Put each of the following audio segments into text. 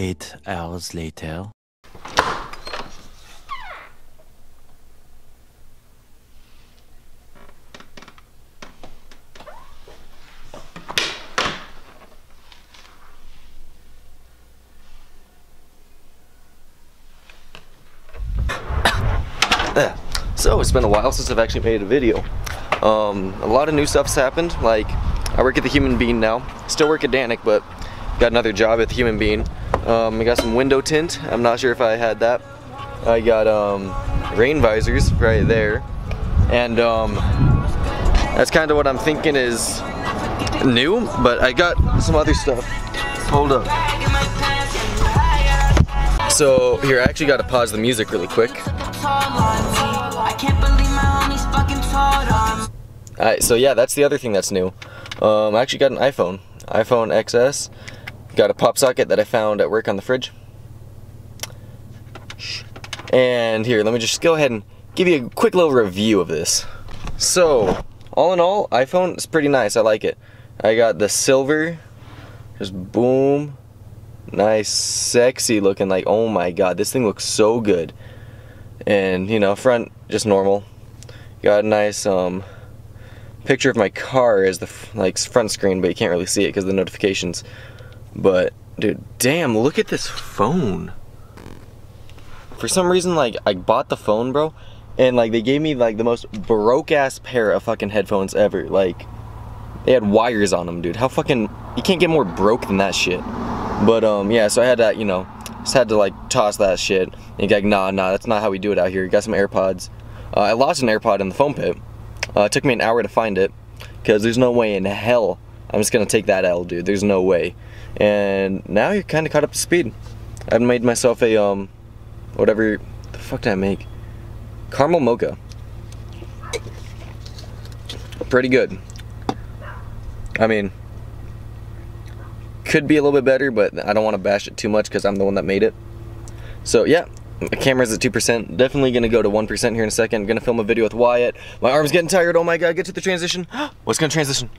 Eight hours later. So it's been a while since I've actually made a video. Um, a lot of new stuff's happened. Like I work at the Human Bean now. Still work at Danik, but got another job at the Human Bean. Um, I got some window tint. I'm not sure if I had that. I got um, rain visors right there, and um, that's kind of what I'm thinking is new. But I got some other stuff. Hold up. So here, I actually got to pause the music really quick. Alright, so yeah, that's the other thing that's new. Um, I actually got an iPhone, iPhone XS. Got a pop socket that I found at work on the fridge. And here, let me just go ahead and give you a quick little review of this. So, all in all, iPhone is pretty nice. I like it. I got the silver, just boom, nice, sexy looking. Like, oh my god, this thing looks so good. And you know, front just normal. Got a nice um, picture of my car as the like front screen, but you can't really see it because the notifications. But dude, damn, look at this phone. For some reason, like I bought the phone, bro, and like they gave me like the most broke ass pair of fucking headphones ever. Like they had wires on them, dude. How fucking you can't get more broke than that shit. But um, yeah, so I had to, you know, just had to like toss that shit. And like, nah, nah, that's not how we do it out here. Got some AirPods. Uh, I lost an AirPod in the foam pit. Uh, it took me an hour to find it because there's no way in hell I'm just gonna take that L, dude. There's no way. And now you're kind of caught up to speed. I've made myself a um, whatever the fuck did I make? Caramel mocha. Pretty good. I mean, could be a little bit better, but I don't want to bash it too much because I'm the one that made it. So yeah, my camera's at 2%. Definitely gonna go to 1% here in a second. gonna film a video with Wyatt. My arm's getting tired. Oh my god, get to the transition. What's gonna transition?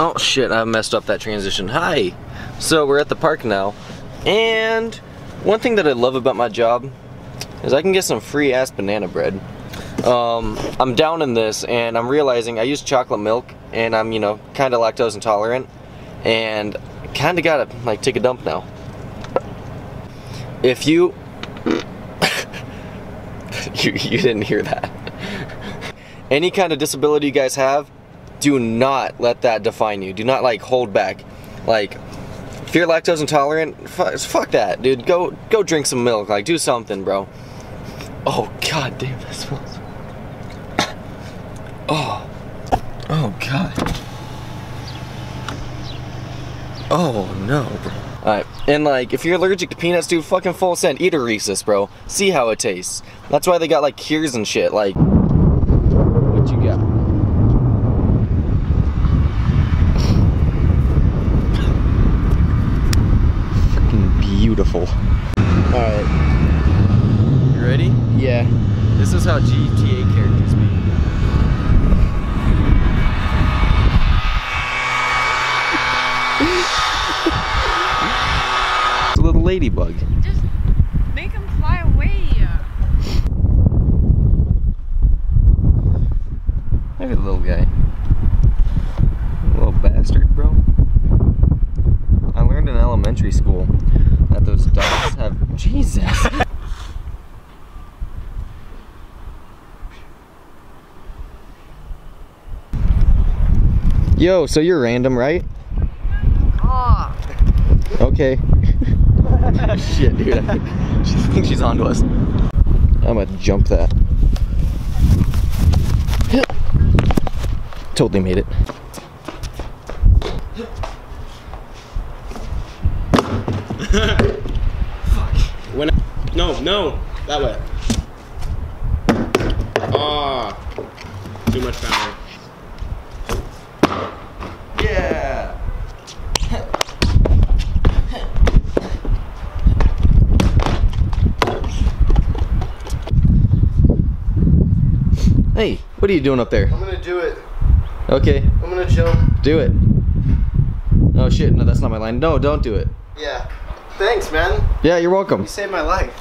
Oh shit, I messed up that transition. Hi! So we're at the park now, and one thing that I love about my job is I can get some free ass banana bread. Um, I'm down in this, and I'm realizing I use chocolate milk, and I'm, you know, kind of lactose intolerant, and kind of gotta, like, take a dump now. If you... you, you didn't hear that. Any kind of disability you guys have, do not let that define you. Do not like hold back. Like if you're lactose intolerant, fuck, fuck that, dude. Go go drink some milk. Like do something, bro. Oh god damn, that smells. Oh. Oh god. Oh no, bro. Alright, and like, if you're allergic to peanuts, dude, fucking full send. Eat a Reese's, bro. See how it tastes. That's why they got like cures and shit. Like, what you got? Fucking beautiful. Alright. You ready? Yeah. This is how GTA characters be. it's a little ladybug. Just make him fly away. Look at the little guy. Little bastard, bro. I learned in elementary school that those dogs have. Jesus. Yo, so you're random, right? Oh, Okay. Shit, dude. I think, she thinks she's onto us. I'm gonna jump that. Totally made it. When no, no, that way. Ah. Too much power. Yeah. Hey, what are you doing up there? I'm gonna do it. Okay, I'm gonna jump. do it. Oh shit, no, that's not my line. No, don't do it. Yeah. Thanks, man. Yeah, you're welcome. You saved my life.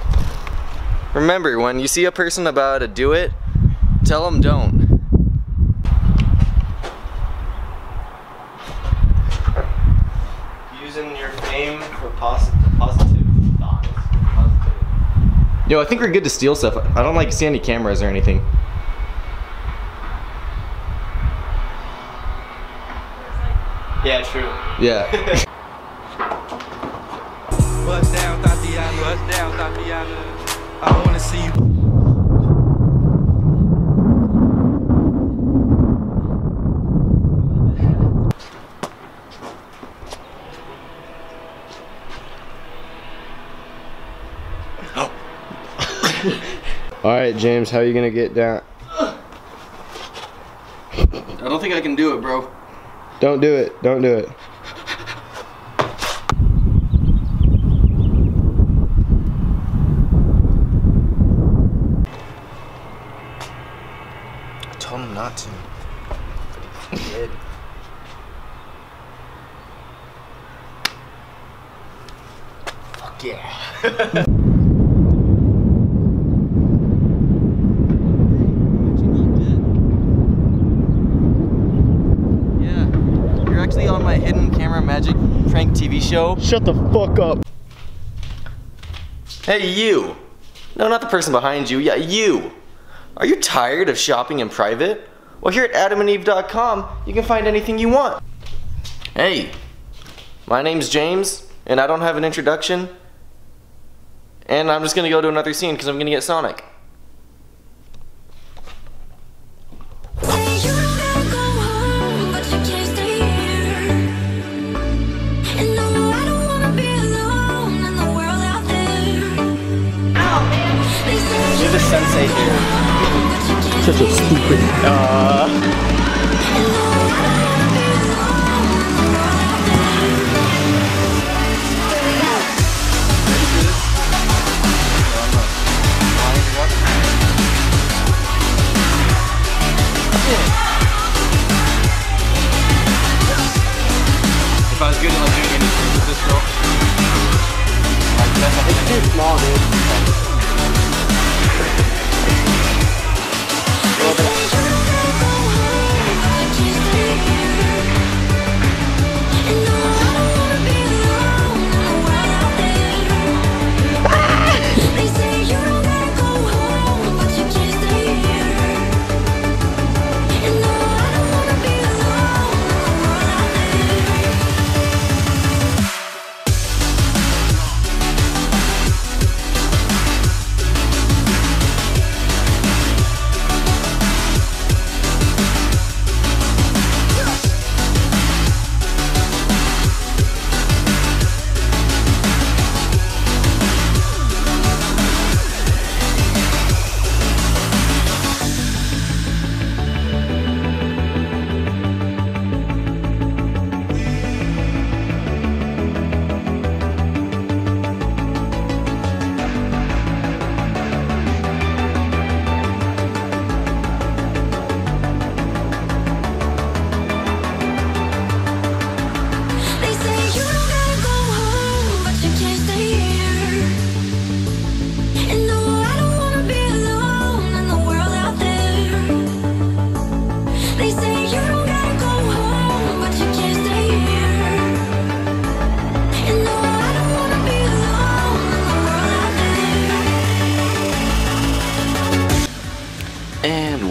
Remember, when you see a person about to do it, tell them don't. Using your fame for posi- positive thoughts. Positivity. Yo, I think we're good to steal stuff. I don't like see any cameras or anything. Yeah, true. Yeah. I wanna see you. All right, James, how are you gonna get down? I don't think I can do it, bro. Don't do it. Don't do it. Not to. But he did. Fuck yeah. Yeah, you're actually on my hidden camera magic prank TV show. Shut the fuck up. Hey, you! No, not the person behind you. Yeah, you! Are you tired of shopping in private? Well, here at adamandeve.com, you can find anything you want. Hey, my name's James, and I don't have an introduction. And I'm just gonna go to another scene because I'm gonna get Sonic. You're the sensei here. Such a stupid. And no, I don't wanna be alone in the world out there. If I was good at like doing anything with this girl, like that's it's too small, dude.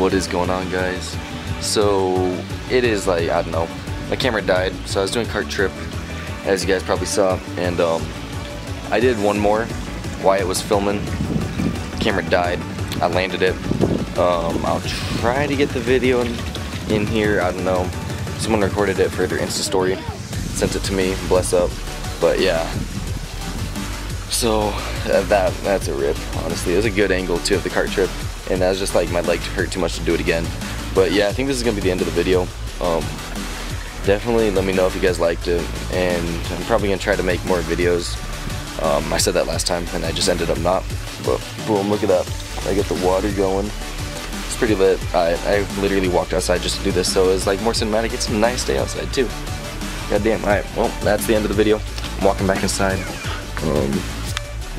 What is going on, guys? So it is like I don't know. My camera died, so I was doing cart trip, as you guys probably saw, and um, I did one more. Wyatt was filming. Camera died. I landed it. Um, I'll try to get the video in, in here. I don't know. Someone recorded it for their Insta story, sent it to me. Bless up. But yeah. So uh, that that's a rip. Honestly, it was a good angle too of the cart trip, and that was just like my leg hurt too much to do it again. But yeah, I think this is gonna be the end of the video. Um, definitely let me know if you guys liked it, and I'm probably gonna try to make more videos. Um, I said that last time, and I just ended up not. But boom, look at that! I get the water going. It's pretty lit. I I literally walked outside just to do this, so it's like more cinematic. It's a nice day outside too. God damn. All right. Well, that's the end of the video. I'm walking back inside. Um,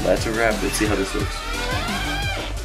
that's a wrap. Let's see how this looks.